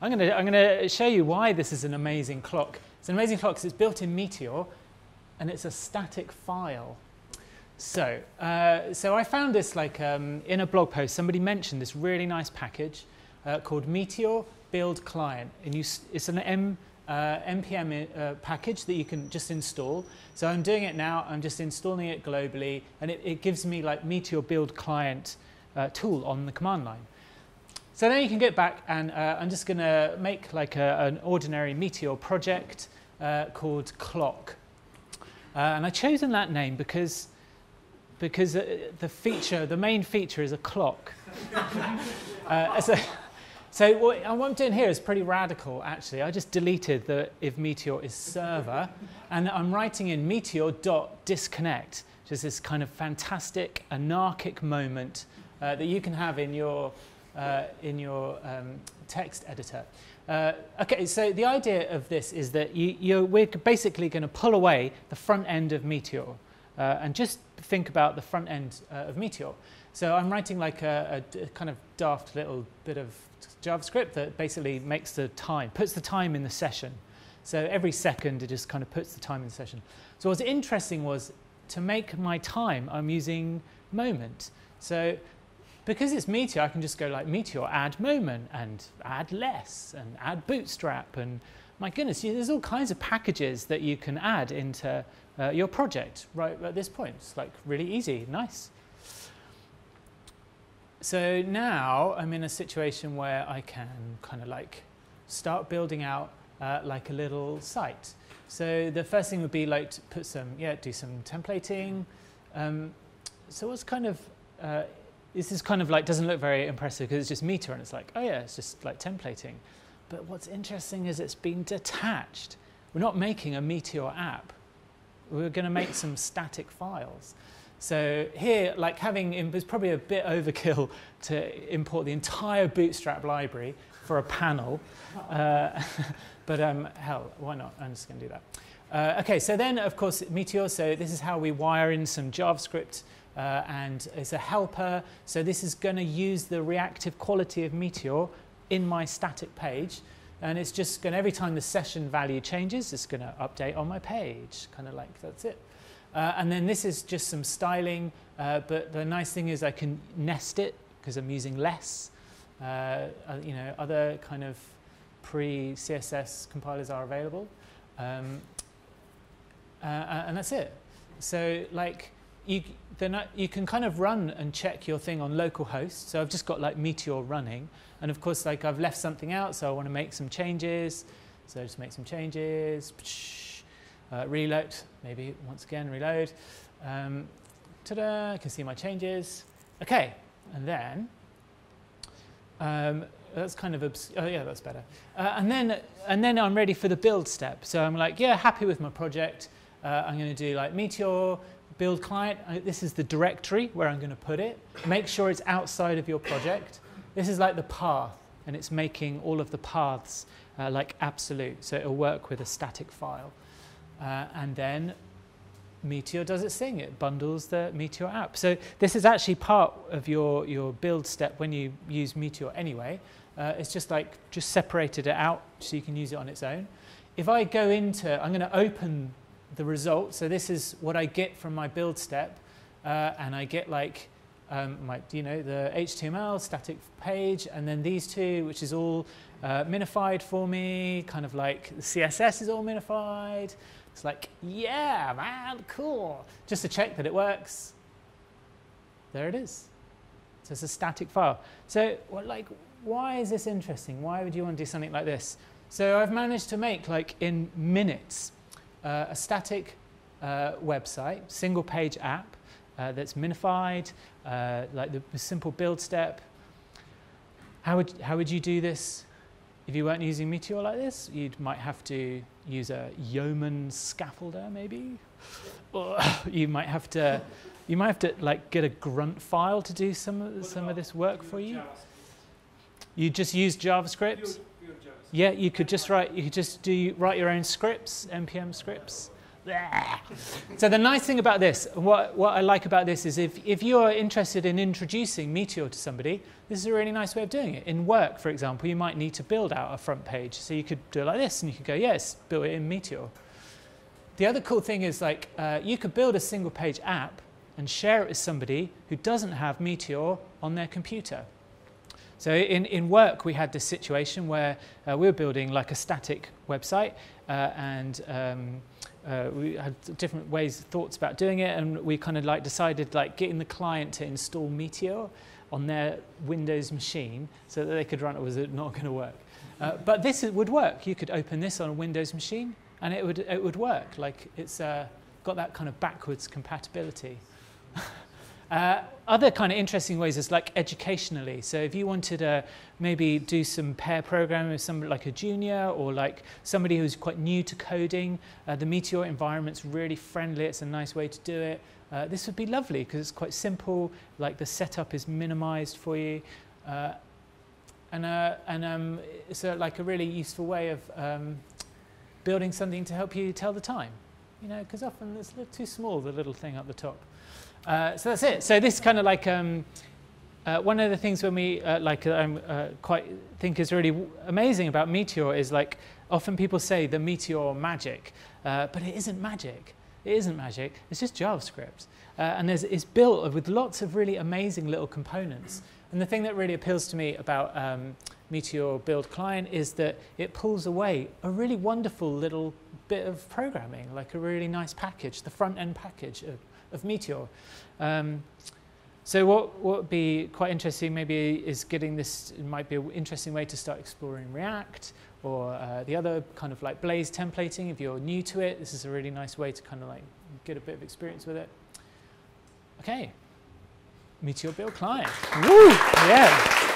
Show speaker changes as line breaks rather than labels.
I'm going to I'm going to show you why this is an amazing clock. It's an amazing clock because it's built in Meteor, and it's a static file. So, uh, so I found this like um, in a blog post. Somebody mentioned this really nice package uh, called Meteor Build Client, and you, it's an M, uh, npm uh, package that you can just install. So I'm doing it now. I'm just installing it globally, and it, it gives me like Meteor Build Client uh, tool on the command line. So now you can get back, and uh, I'm just going to make like a, an ordinary Meteor project uh, called Clock. and I've chosen that name because because the feature, the main feature is a clock. uh, so, so what, I'm doing here is pretty radical, actually. I just deleted the if Meteor is server, and I'm writing in meteor.disconnect, which is this kind of fantastic anarchic moment uh, that you can have in your, uh, in your um, text editor. Uh, okay, so the idea of this is that you, we're basically going to pull away the front end of Meteor uh, and just think about the front end uh, of Meteor. So I'm writing like a, a, kind of daft little bit of JavaScript that basically makes the time, puts the time in the session. So every second it just kind of puts the time in the session. So what's interesting was to make my time, I'm using moment. So because it's Meteor, I can just go like Meteor, add moment, and add less, and add bootstrap, and my goodness, there's all kinds of packages that you can add into uh, your project right at this point. It's like really easy, nice. So now I'm in a situation where I can kind of like start building out uh, like a little site. So the first thing would be like to put some, yeah, do some templating. Um, so what's kind of, uh, this is kind of like, doesn't look very impressive because it's just Meteor and it's like, oh yeah, it's just like templating. But what's interesting is it's been detached. We're not making a Meteor app we're going to make some static files. So here, like having, it's probably a bit overkill to import the entire Bootstrap library for a panel. Uh, but um, hell, why not? I'm just going to do that. Uh, okay, so then, of course, Meteor, so this is how we wire in some JavaScript uh, and it's a helper. So this is going to use the reactive quality of Meteor in my static page. And it's just going to, every time the session value changes, it's going to update on my page, kind of like that's it. Uh, and then this is just some styling, uh, but the nice thing is I can nest it because I'm using less. Uh, uh you know, other kind of pre-CSS compilers are available. Um, uh, uh, and that's it. So like, you, then you can kind of run and check your thing on localhost. So I've just got like Meteor running. And of course, like I've left something out, so I want to make some changes. So just make some changes. Uh, reload, maybe once again, reload. Um, ta-da, I can see my changes. Okay, and then, um, that's kind of, oh yeah, that's better. Uh, and, then, and then I'm ready for the build step. So I'm like, yeah, happy with my project. Uh, I'm going to do like Meteor, build client. Uh, this is the directory where I'm going to put it. Make sure it's outside of your project. This is like the path, and it's making all of the paths uh, like absolute, so it'll work with a static file. Uh, and then Meteor does its thing, it bundles the Meteor app. So this is actually part of your, your build step when you use Meteor anyway. Uh, it's just like, just separated it out so you can use it on its own. If I go into, I'm going to open the result. So this is what I get from my build step. Uh, and I get like um, my, you know, the HTML static page, and then these two, which is all uh, minified for me, kind of like the CSS is all minified. It's like, yeah, man, cool. Just to check that it works. There it is. So it's a static file. So well, like, why is this interesting? Why would you want to do something like this? So I've managed to make, like, in minutes, uh, a static uh, website, single page app, uh, that's minified, uh, like the, simple build step. How would, how would you do this if you weren't using Meteor like this? You might have to use a Yeoman scaffolder, maybe. Or you might have to, you might have to like get a grunt file to do some of, some of this work for you. You just use JavaScript. Yeah, you could just write. You could just do write your own scripts, npm scripts so the nice thing about this, what, what I like about this is if, if you're interested in introducing Meteor to somebody, this is a really nice way of doing it. In work, for example, you might need to build out a front page. So you could do it like this and you could go, yes, build it in Meteor. The other cool thing is like uh, you could build a single page app and share it with somebody who doesn't have Meteor on their computer. So in, in work, we had this situation where uh, we were building like a static website uh, and um, uh, we had different ways, thoughts about doing it, and we kind of like decided like getting the client to install Meteor on their Windows machine so that they could run it was it not going to work. Uh, but this would work. You could open this on a Windows machine and it would, it would work. Like it's uh, got that kind of backwards compatibility. Uh, other kind of interesting ways is like educationally. So if you wanted to maybe do some pair programming with somebody like a junior or like somebody who's quite new to coding, uh, the Meteor environment's really friendly. It's a nice way to do it. Uh, this would be lovely because it's quite simple. Like the setup is minimized for you. Uh, and uh, and um, it's a, like a really useful way of um, building something to help you tell the time. You know, because often it's a little too small, the little thing up the top. Uh, so that's it. So this kind of like um, uh, one of the things when we uh, like I'm uh, quite think is really amazing about Meteor is like often people say the Meteor magic, uh, but it isn't magic. It isn't magic. It's just JavaScript, uh, and it's built with lots of really amazing little components. And the thing that really appeals to me about um, Meteor Build Client is that it pulls away a really wonderful little bit of programming, like a really nice package, the front end package of, of Meteor. Um, so what, what would be quite interesting maybe is getting this, might be an interesting way to start exploring React or uh, the other kind of like Blaze templating. If you're new to it, this is a really nice way to kind of like get a bit of experience with it. Okay, Meteor Build Client. Woo! Yeah.